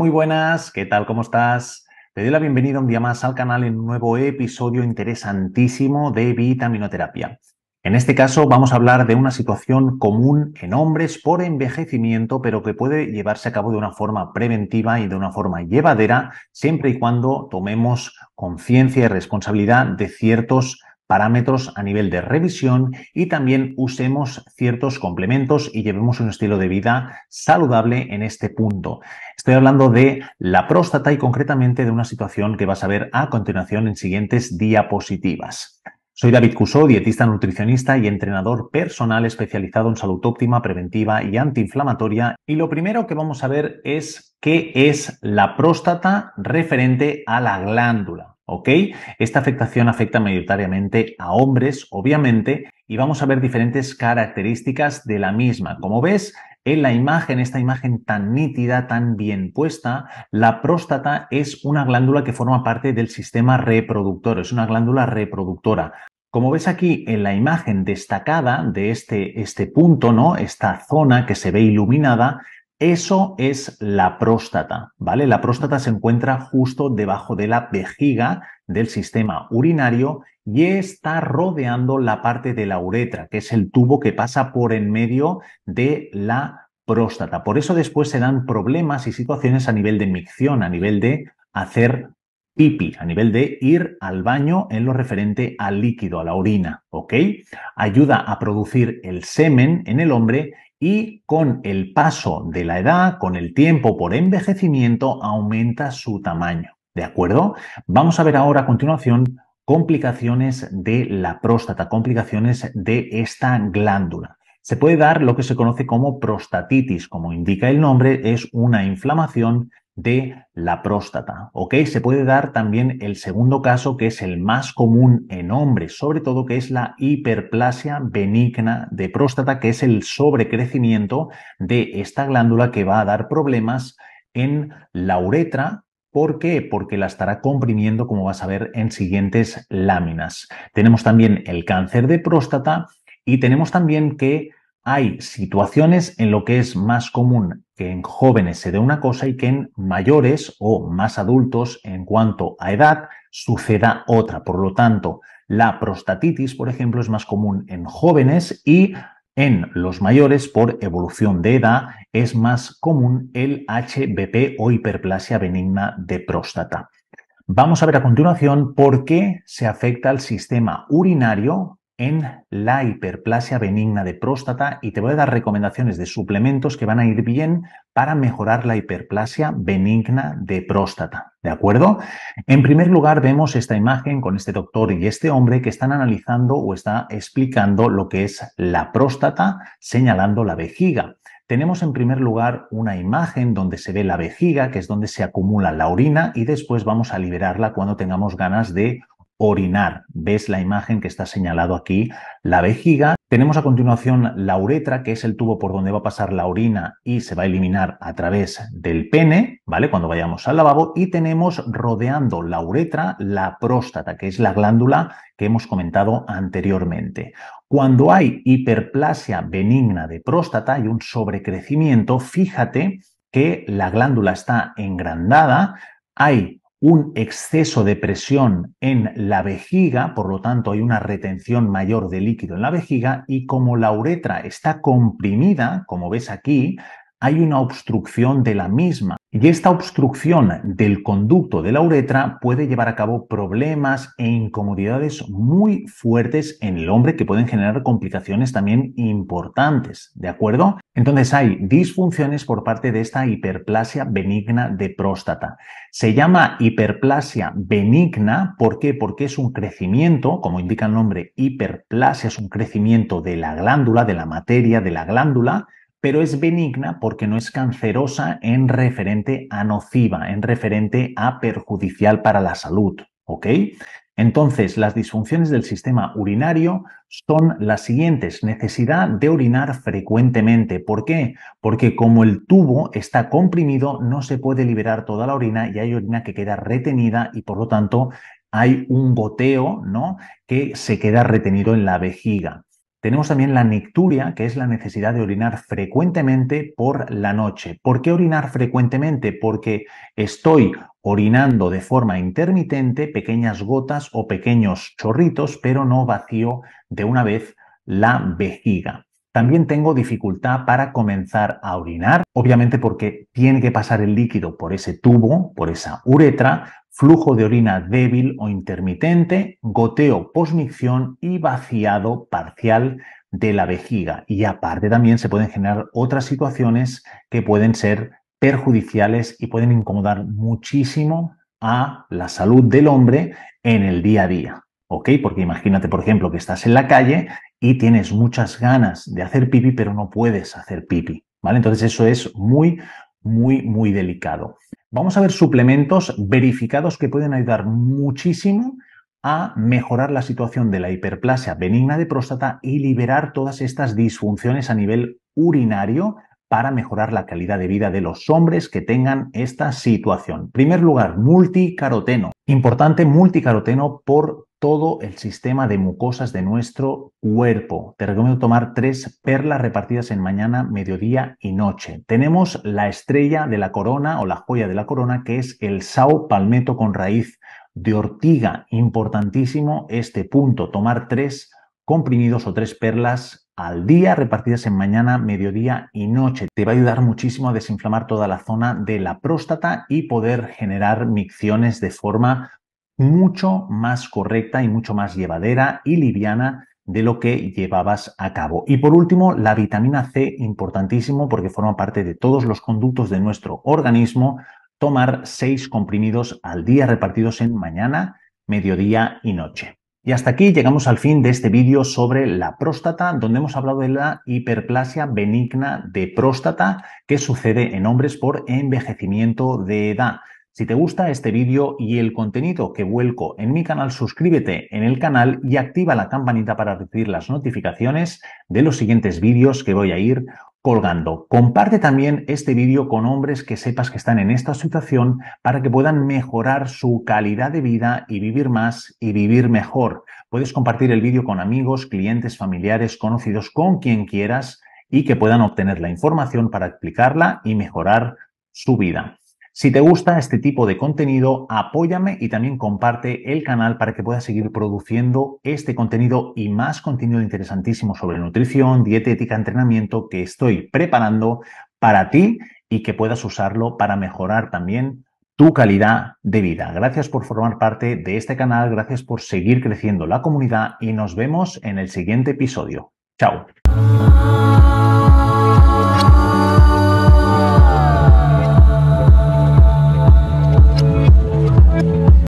muy buenas, ¿qué tal? ¿Cómo estás? Te doy la bienvenida un día más al canal en un nuevo episodio interesantísimo de vitaminoterapia. En este caso vamos a hablar de una situación común en hombres por envejecimiento, pero que puede llevarse a cabo de una forma preventiva y de una forma llevadera, siempre y cuando tomemos conciencia y responsabilidad de ciertos parámetros a nivel de revisión y también usemos ciertos complementos y llevemos un estilo de vida saludable en este punto. Estoy hablando de la próstata y concretamente de una situación que vas a ver a continuación en siguientes diapositivas. Soy David Cusó, dietista nutricionista y entrenador personal especializado en salud óptima, preventiva y antiinflamatoria. Y lo primero que vamos a ver es qué es la próstata referente a la glándula. ¿Ok? Esta afectación afecta mayoritariamente a hombres, obviamente, y vamos a ver diferentes características de la misma. Como ves, en la imagen, esta imagen tan nítida, tan bien puesta, la próstata es una glándula que forma parte del sistema reproductor, es una glándula reproductora. Como ves aquí en la imagen destacada de este, este punto, ¿no? Esta zona que se ve iluminada, eso es la próstata, ¿vale? La próstata se encuentra justo debajo de la vejiga del sistema urinario y está rodeando la parte de la uretra, que es el tubo que pasa por en medio de la próstata. Por eso después se dan problemas y situaciones a nivel de micción, a nivel de hacer pipi, a nivel de ir al baño en lo referente al líquido, a la orina. Ayuda a producir el semen en el hombre y con el paso de la edad, con el tiempo por envejecimiento, aumenta su tamaño. ¿De acuerdo? Vamos a ver ahora a continuación complicaciones de la próstata, complicaciones de esta glándula. Se puede dar lo que se conoce como prostatitis, como indica el nombre, es una inflamación de la próstata. ¿Ok? Se puede dar también el segundo caso, que es el más común en hombres, sobre todo que es la hiperplasia benigna de próstata, que es el sobrecrecimiento de esta glándula que va a dar problemas en la uretra. ¿Por qué? Porque la estará comprimiendo, como vas a ver en siguientes láminas. Tenemos también el cáncer de próstata y tenemos también que hay situaciones en lo que es más común que en jóvenes se dé una cosa y que en mayores o más adultos en cuanto a edad suceda otra. Por lo tanto, la prostatitis, por ejemplo, es más común en jóvenes y en los mayores, por evolución de edad, es más común el HBP o hiperplasia benigna de próstata. Vamos a ver a continuación por qué se afecta al sistema urinario en la hiperplasia benigna de próstata y te voy a dar recomendaciones de suplementos que van a ir bien para mejorar la hiperplasia benigna de próstata. ¿De acuerdo? En primer lugar, vemos esta imagen con este doctor y este hombre que están analizando o está explicando lo que es la próstata, señalando la vejiga. Tenemos en primer lugar una imagen donde se ve la vejiga, que es donde se acumula la orina, y después vamos a liberarla cuando tengamos ganas de orinar. Ves la imagen que está señalado aquí, la vejiga. Tenemos a continuación la uretra, que es el tubo por donde va a pasar la orina y se va a eliminar a través del pene, ¿vale? Cuando vayamos al lavabo. Y tenemos rodeando la uretra la próstata, que es la glándula que hemos comentado anteriormente. Cuando hay hiperplasia benigna de próstata y un sobrecrecimiento, fíjate que la glándula está engrandada, hay un exceso de presión en la vejiga, por lo tanto hay una retención mayor de líquido en la vejiga y como la uretra está comprimida, como ves aquí, hay una obstrucción de la misma. Y esta obstrucción del conducto de la uretra puede llevar a cabo problemas e incomodidades muy fuertes en el hombre que pueden generar complicaciones también importantes, ¿de acuerdo? Entonces hay disfunciones por parte de esta hiperplasia benigna de próstata. Se llama hiperplasia benigna, ¿por qué? Porque es un crecimiento, como indica el nombre, hiperplasia es un crecimiento de la glándula, de la materia de la glándula, pero es benigna porque no es cancerosa en referente a nociva, en referente a perjudicial para la salud. ¿Ok? Entonces, las disfunciones del sistema urinario son las siguientes. Necesidad de orinar frecuentemente. ¿Por qué? Porque como el tubo está comprimido, no se puede liberar toda la orina y hay orina que queda retenida y por lo tanto hay un goteo ¿no? que se queda retenido en la vejiga. Tenemos también la nicturia, que es la necesidad de orinar frecuentemente por la noche. ¿Por qué orinar frecuentemente? Porque estoy orinando de forma intermitente pequeñas gotas o pequeños chorritos, pero no vacío de una vez la vejiga. También tengo dificultad para comenzar a orinar, obviamente porque tiene que pasar el líquido por ese tubo, por esa uretra, flujo de orina débil o intermitente, goteo posmicción y vaciado parcial de la vejiga. Y aparte también se pueden generar otras situaciones que pueden ser perjudiciales y pueden incomodar muchísimo a la salud del hombre en el día a día. ¿Ok? Porque imagínate, por ejemplo, que estás en la calle y tienes muchas ganas de hacer pipi, pero no puedes hacer pipi. ¿Vale? Entonces eso es muy, muy, muy delicado. Vamos a ver suplementos verificados que pueden ayudar muchísimo a mejorar la situación de la hiperplasia benigna de próstata y liberar todas estas disfunciones a nivel urinario para mejorar la calidad de vida de los hombres que tengan esta situación. En primer lugar, multicaroteno. Importante multicaroteno por todo el sistema de mucosas de nuestro cuerpo. Te recomiendo tomar tres perlas repartidas en mañana, mediodía y noche. Tenemos la estrella de la corona o la joya de la corona, que es el sao palmeto con raíz de ortiga. Importantísimo este punto, tomar tres comprimidos o tres perlas al día repartidas en mañana, mediodía y noche. Te va a ayudar muchísimo a desinflamar toda la zona de la próstata y poder generar micciones de forma mucho más correcta y mucho más llevadera y liviana de lo que llevabas a cabo. Y por último, la vitamina C, importantísimo porque forma parte de todos los conductos de nuestro organismo, tomar seis comprimidos al día repartidos en mañana, mediodía y noche. Y hasta aquí llegamos al fin de este vídeo sobre la próstata, donde hemos hablado de la hiperplasia benigna de próstata que sucede en hombres por envejecimiento de edad. Si te gusta este vídeo y el contenido que vuelco en mi canal, suscríbete en el canal y activa la campanita para recibir las notificaciones de los siguientes vídeos que voy a ir colgando. Comparte también este vídeo con hombres que sepas que están en esta situación para que puedan mejorar su calidad de vida y vivir más y vivir mejor. Puedes compartir el vídeo con amigos, clientes, familiares, conocidos, con quien quieras y que puedan obtener la información para explicarla y mejorar su vida. Si te gusta este tipo de contenido, apóyame y también comparte el canal para que puedas seguir produciendo este contenido y más contenido interesantísimo sobre nutrición, dietética, entrenamiento que estoy preparando para ti y que puedas usarlo para mejorar también tu calidad de vida. Gracias por formar parte de este canal, gracias por seguir creciendo la comunidad y nos vemos en el siguiente episodio. Chao.